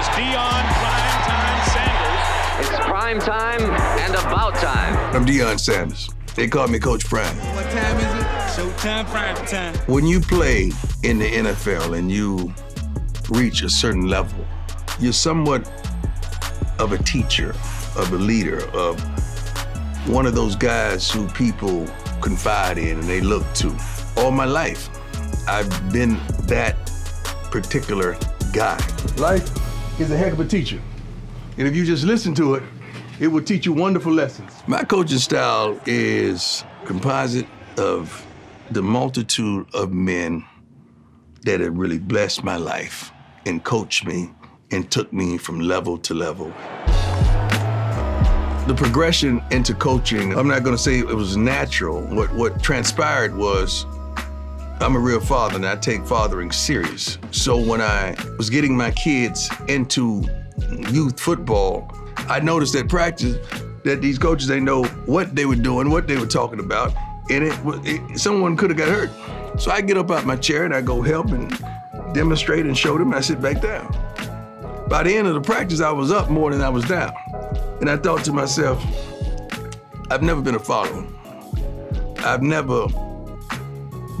is Deion Primetime Sanders. It's prime time and about time. I'm Deion Sanders. They call me Coach Prime. What time is it? Showtime, prime time. When you play in the NFL and you reach a certain level, you're somewhat of a teacher, of a leader, of one of those guys who people confide in and they look to. All my life, I've been that particular guy. Life is a heck of a teacher. And if you just listen to it, it will teach you wonderful lessons. My coaching style is composite of the multitude of men that have really blessed my life and coached me and took me from level to level. The progression into coaching, I'm not gonna say it was natural. What, what transpired was I'm a real father and I take fathering serious. So when I was getting my kids into youth football, I noticed at practice that these coaches, they know what they were doing, what they were talking about, and it, it someone could have got hurt. So I get up out my chair and I go help and demonstrate and show them, and I sit back down. By the end of the practice, I was up more than I was down. And I thought to myself, I've never been a follower. I've never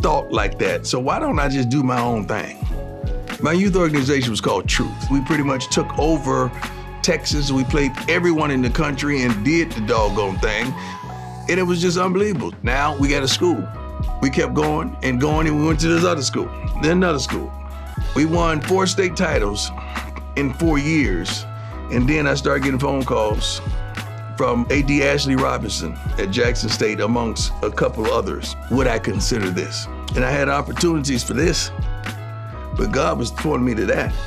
thought like that. So why don't I just do my own thing? My youth organization was called Truth. We pretty much took over Texas. We played everyone in the country and did the doggone thing. And it was just unbelievable. Now we got a school. We kept going and going, and we went to this other school, then another school. We won four state titles in four years. And then I started getting phone calls from AD Ashley Robinson at Jackson State, amongst a couple others. Would I consider this? And I had opportunities for this, but God was pointing me to that.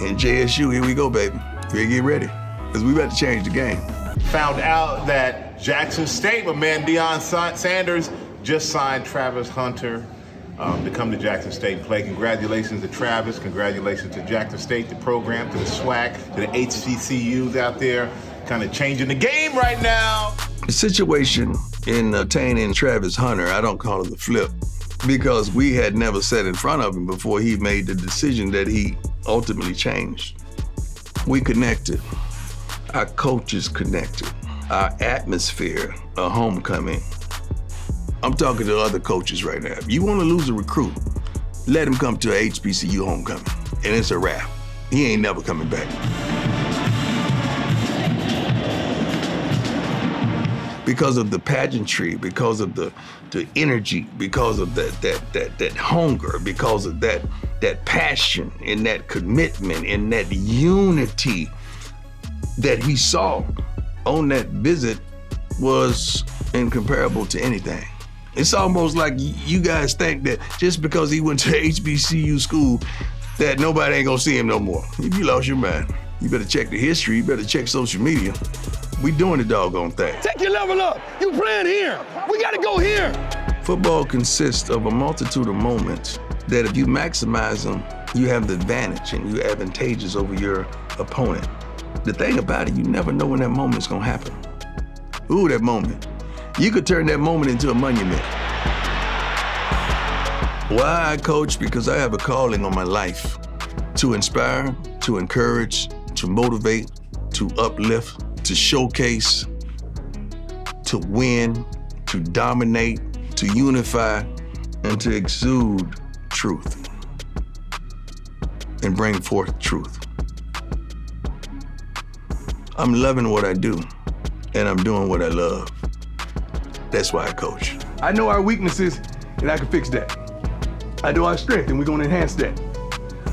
And JSU, here we go, baby. We get ready, because we about to change the game. Found out that Jackson State, my man Deion Sanders, just signed Travis Hunter um, to come to Jackson State and play. Congratulations to Travis. Congratulations to Jackson State, the program, to the SWAC, to the HBCUs out there, kind of changing the game right now. The situation in attaining Travis Hunter, I don't call it the flip, because we had never sat in front of him before he made the decision that he ultimately changed. We connected. Our coaches connected. Our atmosphere, a homecoming. I'm talking to other coaches right now. If you want to lose a recruit, let him come to a HBCU homecoming, and it's a wrap. He ain't never coming back. Because of the pageantry, because of the, the energy, because of that, that, that, that hunger, because of that, that passion and that commitment and that unity that he saw on that visit was incomparable to anything. It's almost like you guys think that just because he went to HBCU school, that nobody ain't gonna see him no more. If you lost your mind, you better check the history, you better check social media. We doing the doggone thing. Take your level up. You playing here. We gotta go here. Football consists of a multitude of moments that if you maximize them, you have the advantage and you're advantageous over your opponent. The thing about it, you never know when that moment's gonna happen. Ooh, that moment. You could turn that moment into a monument. Why I coach? Because I have a calling on my life to inspire, to encourage, to motivate, to uplift, to showcase, to win, to dominate, to unify, and to exude truth and bring forth truth. I'm loving what I do, and I'm doing what I love. That's why I coach. I know our weaknesses, and I can fix that. I know our strength, and we're gonna enhance that.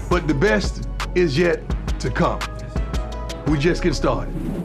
But the best is yet to come. We just get started.